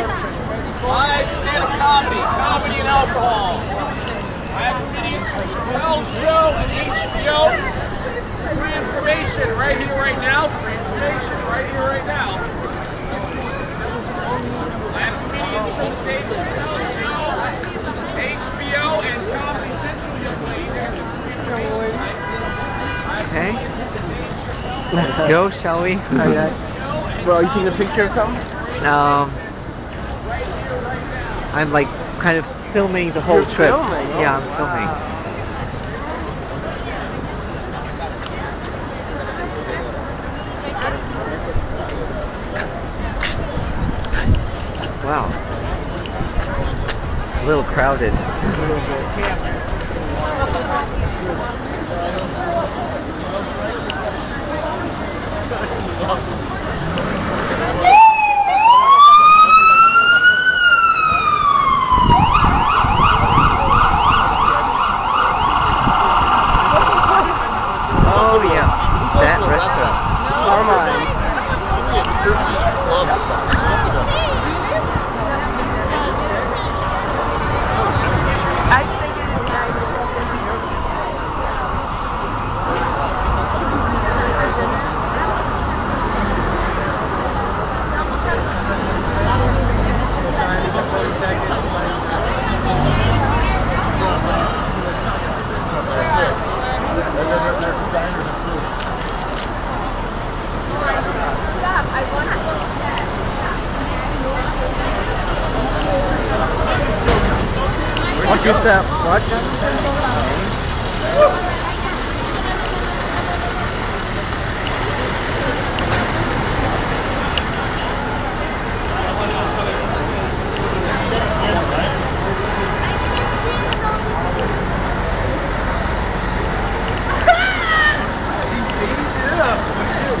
I stand comedy, comedy and alcohol. I have videos for Chappelle's show and HBO. Free information right here, right now. Free information right here, right now. I have comedians Chappelle show, HBO, and Comedy Central. Okay. Go, shall we? Alright. Bro, are you taking a picture of something? No. I'm like kind of filming the whole You're trip. filming? Oh, yeah, I'm wow. filming. Wow. A little crowded. Oh yeah, that restaurant. Carmine's. I just think it is nice. Stop, I Watch your step. Watch your step.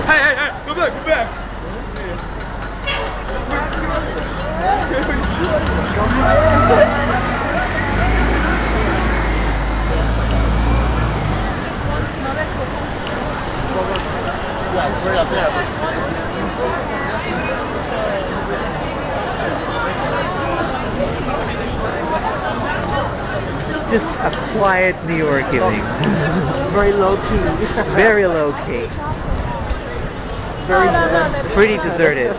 Hey, hey, hey, go back, go back. Just a quiet New York evening. Very low key. Very low key. Very No, no, no, good. that's- Pretty deserted.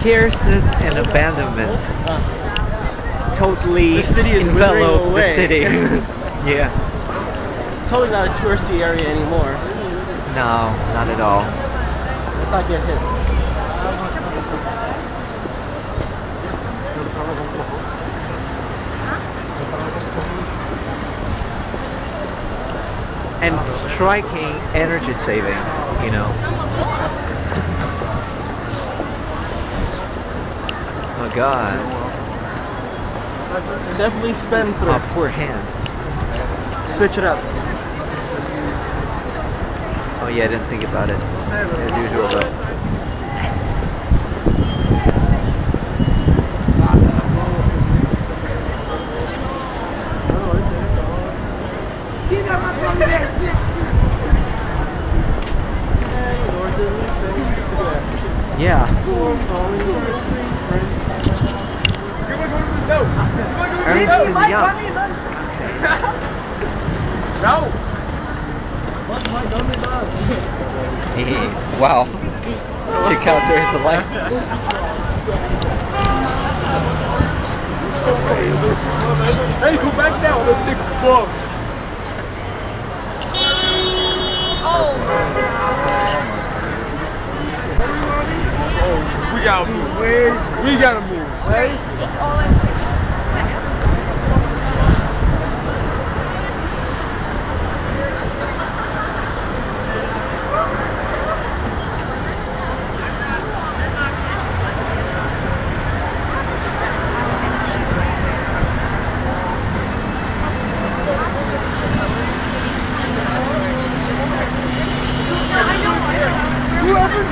Scarceness and abandonment totally The city is envelop the city. yeah. Totally not a touristy area anymore. No, not at all. Let's not get hit. And striking energy savings, you know. Oh god. Definitely spend My thrift. poor hand. Switch it up. Oh yeah, I didn't think about it. As usual though. Yeah. Ernst and Young. No. wow. Check out There's a Light. Hey, go back now, little dick fuck. Oh, we gotta move. We gotta move.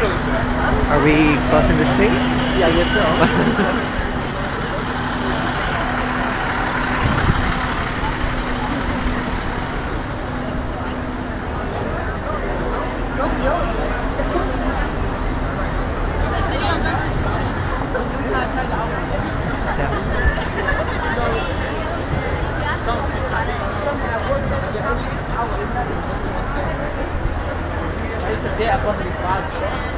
Are we crossing the street? Yeah, I guess so. Yeah, I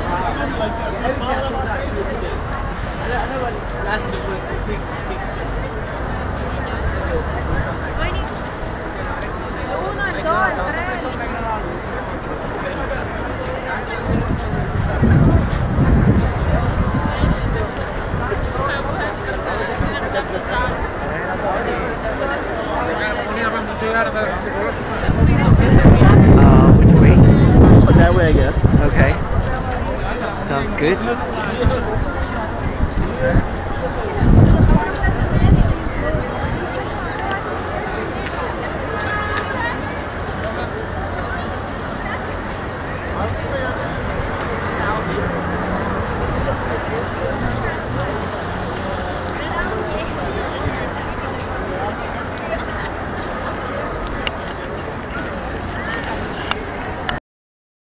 uh, which way? that way, I guess. Okay. Sounds good.